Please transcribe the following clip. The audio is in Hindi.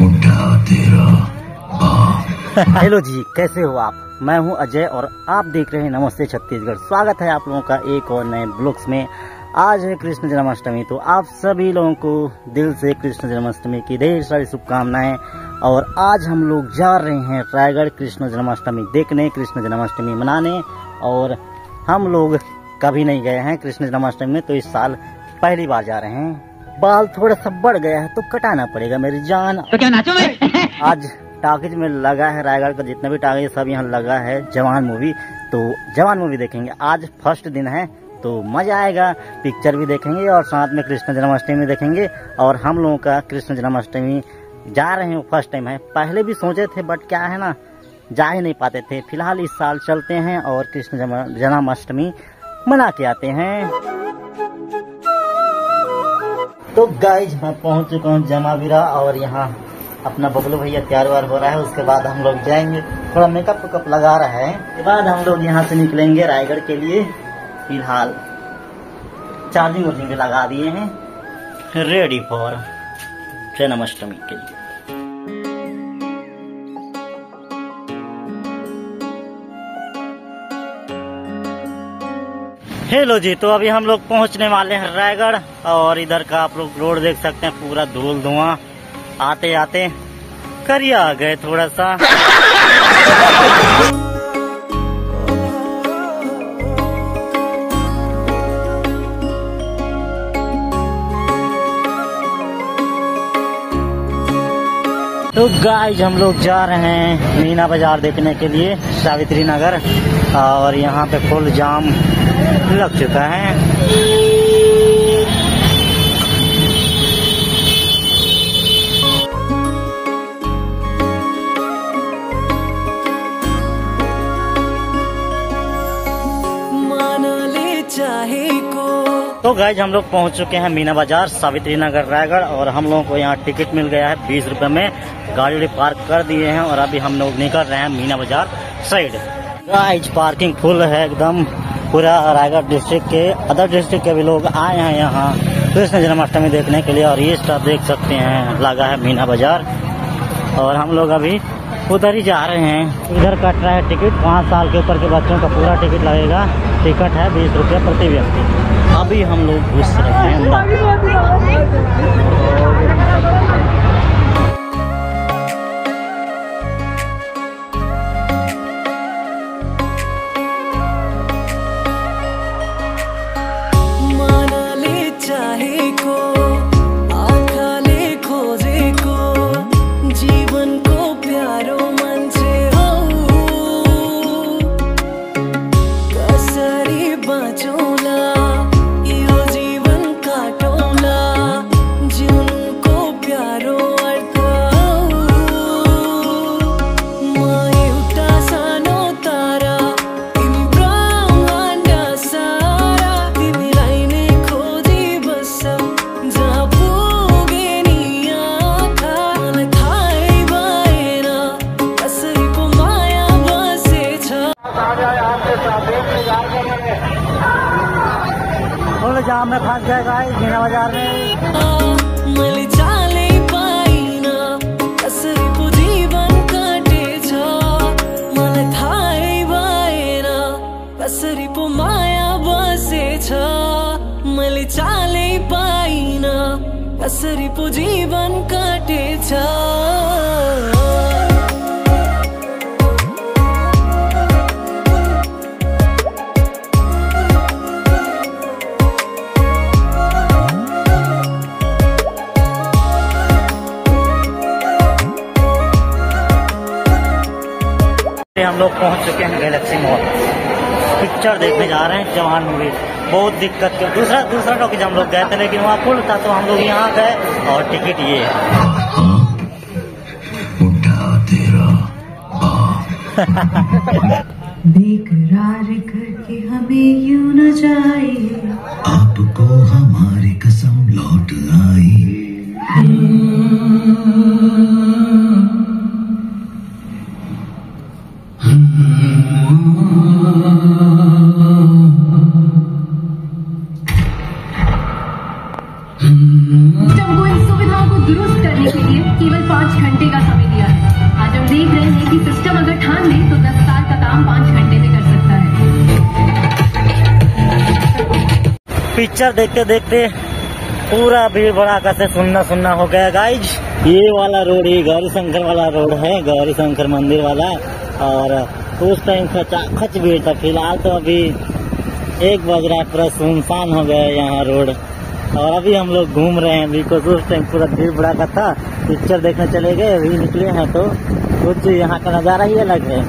उठा तेरा हेलो जी, कैसे हो आप? मैं हूँ अजय और आप देख रहे हैं नमस्ते छत्तीसगढ़। स्वागत है आप लोगों का एक और नए ब्लॉग्स में। आज है कृष्ण जन्माष्टमी तो आप सभी लोगों को दिल से कृष्ण जन्माष्टमी की ढेर सारी शुभकामनाएँ। और आज हम लोग जा रहे हैं रायगढ़ कृष्ण जन्माष्टमी देखने, कृष्ण जन्माष्टमी मनाने। और हम लोग कभी नहीं गए हैं कृष्ण जन्माष्टमी में तो इस साल पहली बार जा रहे हैं। बाल थोड़ा सा बढ़ गया है तो कटाना पड़ेगा मेरी जान। तो क्या नाचो मैं? आज टाकिज में लगा है रायगढ़ का जितना भी टाकिज सब यहाँ लगा है जवान मूवी। तो जवान मूवी देखेंगे। आज फ़र्स्ट दिन है तो मज़ा आएगा। पिक्चर भी देखेंगे और साथ में कृष्ण जन्माष्टमी देखेंगे। और हम लोगों का कृष्ण जन्माष्टमी जा रहे हैं फ़र्स्ट टाइम है। पहले भी सोचे थे बट क्या है ना जा ही नहीं पाते थे। फ़िलहाल इस साल चलते हैं और कृष्ण जन्माष्टमी मना के आते हैं। तो गाइज़ मैं पहुँच चुका हूँ जमावीरा और यहाँ अपना बबलू भैया तैयार व्यार हो रहा है। उसके बाद हम लोग जाएँगे। थोड़ा मेकअप वेकअप लगा रहा है। उसके बाद हम लोग यहाँ से निकलेंगे रायगढ़ के लिए। फ़िलहाल चार्जिंग वार्जिंग लगा दिए हैं। रेडी फॉर जन्माष्टमी के लिए। हेलो जी तो अभी हम लोग पहुँचने वाले हैं रायगढ़, और इधर का आप लोग रोड देख सकते हैं, पूरा धूल धुआँ। आते आते करिया आ गए थोड़ा सा। तो गाइज़ हम लोग जा रहे हैं मीना बाज़ार देखने के लिए, सावित्री नगर, और यहाँ पे फुल जाम लग चुका है। तो गाइज़ हम लोग पहुँच चुके हैं मीना बाज़ार सावित्री नगर रायगढ़, और हम लोगों को यहाँ टिकट मिल गया है बीस रुपए में। गाड़ी पार्क कर दिए हैं और अभी हम लोग निकल रहे हैं मीना बाज़ार साइड गाइज़ पार्किंग फुल है एकदम पूरा रायगढ़ डिस्ट्रिक्ट के। अदर डिस्ट्रिक्ट के भी लोग आए हैं यहाँ कृष्ण जन्माष्टमी देखने के लिए और ये स्टाफ देख सकते हैं, लगा है मीना बाज़ार। और हम लोग अभी उधर ही जा रहे हैं। इधर कट रहा है टिकट पाँच साल के ऊपर के बच्चों का पूरा टिकट लगेगा। टिकट है बीस रुपया प्रति व्यक्ति। अभी हम लोग घुस रहे हैं अंदर। फुल जाम में फंस गए गाइस मीना बाज़ार में। मैले चालै पाइन कसरी पो जीवन काटेछ हम लोग पहुँच चुके हैं गैलेक्सी मॉल। पिक्चर देखने जा रहे हैं जवान मूवी। बहुत दिक्कत के दूसरा दूसरा टॉकीज हम लोग गए थे लेकिन वहाँ फुल था तो हम लोग यहाँ गए और टिकट ये है उठा तेरा बाप। बेकरार करके हमें यूँ न जाए? आपको हमारी कसम लौट आई। अवस्थाओं को दुरुस्त करने के लिए केवल पाँच घंटे का समय दिया है। आज हम देख रहे हैं कि सिस्टम अगर ठान ले तो दस साल का काम पाँच घंटे में कर सकता है। पिक्चर देखते देखते पूरा भीड़ भड़ाका से सुनना सुनना हो गया गाइज़ ये वाला रोड, ये गौरी शंकर वाला रोड है गौरी शंकर मंदिर वाला। और उस टाइम खच भीड़ था। फ़िलहाल तो अभी एक बज रहा है, पूरा सुनसान हो गया यहाँ रोड। और अभी हम लोग घूम रहे हैं बिकॉज़ उस टाइम पूरा भीड़ भड़ाका था पिक्चर देखने चले गए, अभी निकले हैं तो कुछ यहाँ का नज़ारा ही अलग है।